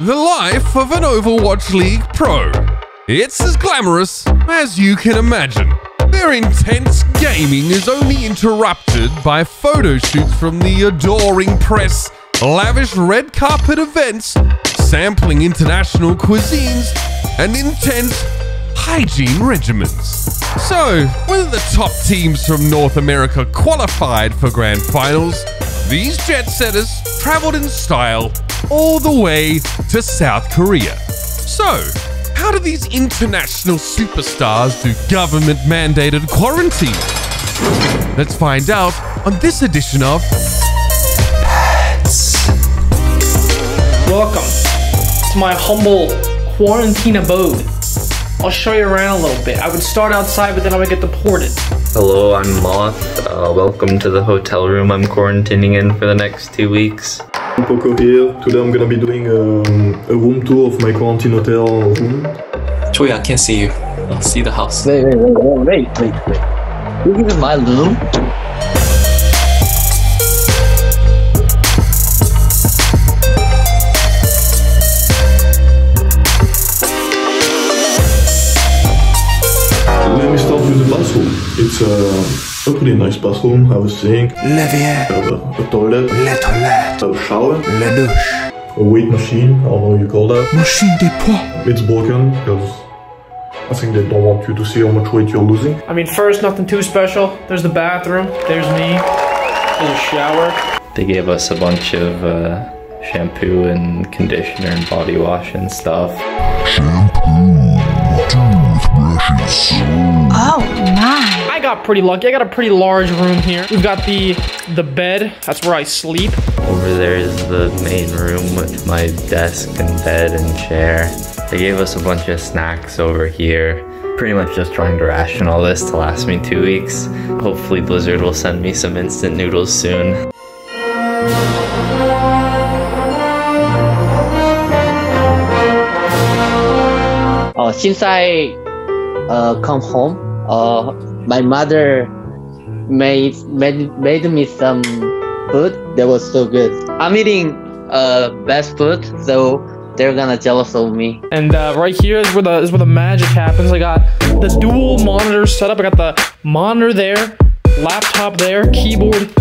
The life of an Overwatch League pro. It's as glamorous as you can imagine. Their intense gaming is only interrupted by photo shoots from the adoring press, lavish red carpet events, sampling international cuisines, and intense hygiene regimens. So, whether the top teams from North America qualified for grand finals, these jet setters traveled in style all the way to South Korea. So, how do these international superstars do government mandated quarantine? Let's find out on this edition of Welcome to my humble quarantine abode. I'll show you around a little bit. I would start outside, but then I would get deported. Hello, I'm Moth. Uh, welcome to the hotel room I'm quarantining in for the next two weeks. Poko here. Today I'm gonna be doing um, a room tour of my quarantine hotel room. Joey, I can't see you. I'll see the house. Wait, wait, wait, wait, wait, wait, wait. You give me my room? Let me start with the bathroom. It's uh, a pretty nice bathroom. Have a sink, Levier, have a, a toilet, la toilette, a shower, la douche, a weight machine. I don't know how you call that. machine des poids. It's broken because I think they don't want you to see how much weight you're losing. I mean, first, nothing too special. There's the bathroom. There's me. There's a shower. They gave us a bunch of uh, shampoo and conditioner and body wash and stuff. Shampoo, my. I got pretty lucky. I got a pretty large room here. We've got the the bed. That's where I sleep. Over there is the main room with my desk and bed and chair. They gave us a bunch of snacks over here. Pretty much just trying to ration all this to last me two weeks. Hopefully Blizzard will send me some instant noodles soon. Uh, since I uh, come home, uh, my mother made, made made me some food that was so good. I'm eating uh best food, so they're gonna jealous of me. And uh, right here is where the is where the magic happens. I got the dual monitor setup. I got the monitor there, laptop there, keyboard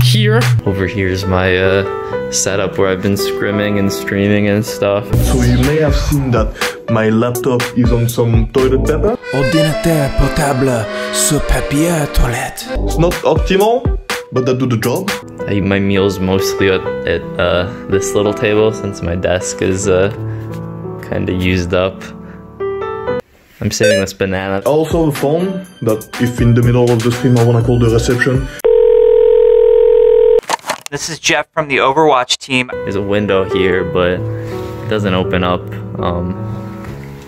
here. Over here is my uh, setup where I've been scrimming and streaming and stuff. So you may have seen that my laptop is on some toilet paper. Ordinateur portable sur papier toilette. It's not optimal, but that do the job. I eat my meals mostly at, at uh, this little table since my desk is uh, kind of used up. I'm saving this banana. Also a phone that if in the middle of the stream I wanna call the reception, This is Jeff from the Overwatch team. There's a window here, but it doesn't open up, um,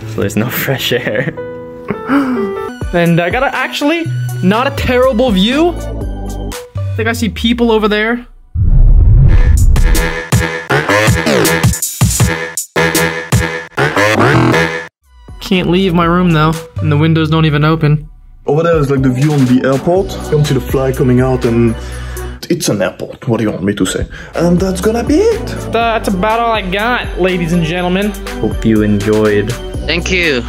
so there's no fresh air. And I got a, actually not a terrible view. I think I see people over there. Can't leave my room though, and the windows don't even open. Over there is like the view on the airport. You can see the fly coming out and it's an airport. What do you want me to say? And that's gonna be it. That's about all I got, ladies and gentlemen. Hope you enjoyed. Thank you.